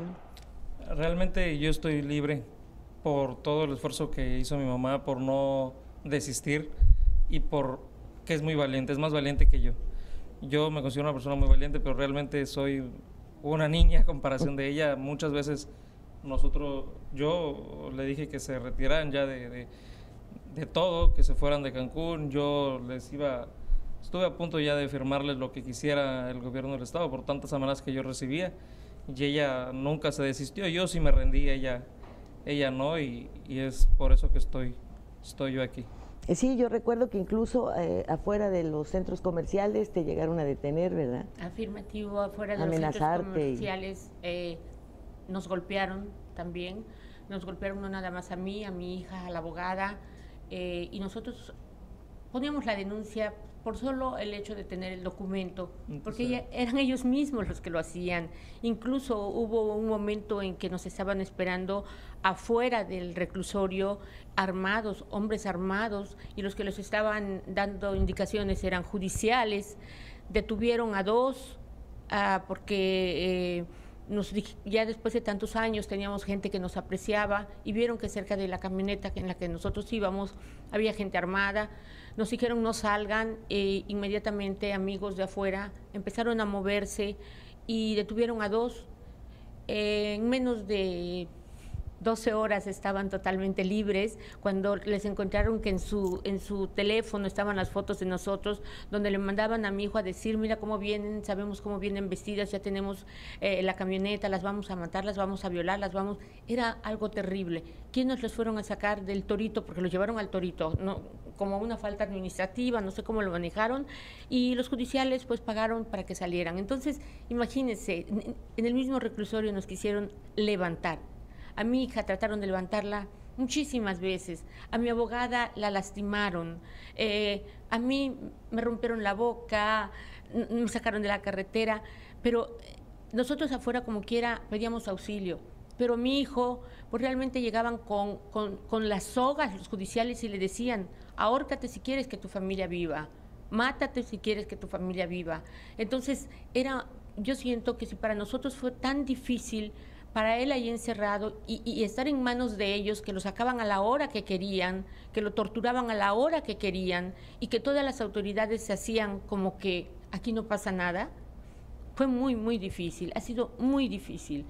situación? Realmente yo estoy libre por todo el esfuerzo que hizo mi mamá, por no desistir y por que es muy valiente, es más valiente que yo. Yo me considero una persona muy valiente, pero realmente soy una niña a comparación de ella. Muchas veces nosotros, yo le dije que se retiraran ya de, de, todo, que se fueran de Cancún. Yo les iba, estuve a punto ya de firmarles lo que quisiera el gobierno del Estado por tantas amenazas que yo recibía. Y ella nunca se desistió. Yo sí me rendí, ella, ella no, y, y es por eso que estoy, estoy yo aquí. Eh, sí, yo recuerdo que incluso eh, afuera de los centros comerciales te llegaron a detener, ¿verdad? Afirmativo, afuera de los centros comerciales eh, nos golpearon también. Nos golpearon no nada más a mí, a mi hija, a la abogada, y nosotros poníamos la denuncia por solo el hecho de tener el documento, porque eran ellos mismos los que lo hacían. Incluso hubo un momento en que nos estaban esperando afuera del reclusorio armados, hombres armados, y los que les estaban dando indicaciones eran judiciales. Detuvieron a dos ah, porque... Eh, ya después de tantos años teníamos gente que nos apreciaba y vieron que cerca de la camioneta en la que nosotros íbamos había gente armada. Nos dijeron no salgan e inmediatamente amigos de afuera empezaron a moverse y detuvieron a dos. en menos de 12 horas estaban totalmente libres, cuando les encontraron que en su, en su teléfono estaban las fotos de nosotros, donde le mandaban a mi hijo a decir, mira cómo vienen, sabemos cómo vienen vestidas, ya tenemos eh, la camioneta, las vamos a matar, las vamos a violar, las vamos... Era algo terrible. ¿Quiénes los fueron a sacar del torito? Porque los llevaron al torito, no, como una falta administrativa, no sé cómo lo manejaron, y los judiciales pues pagaron para que salieran. Entonces, imagínense, en el mismo reclusorio nos quisieron levantar a mi hija trataron de levantarla muchísimas veces. A mi abogada la lastimaron. Eh, a mí me rompieron la boca, me sacaron de la carretera. Pero nosotros afuera, como quiera, pedíamos auxilio. Pero mi hijo, pues realmente llegaban con, con las sogas los judiciales y le decían, ahórcate si quieres que tu familia viva, mátate si quieres que tu familia viva. Entonces, era, yo siento que si para nosotros fue tan difícil para él ahí encerrado y, estar en manos de ellos que lo sacaban a la hora que querían, que lo torturaban a la hora que querían y que todas las autoridades se hacían como que aquí no pasa nada, fue muy, muy difícil, ha sido muy difícil.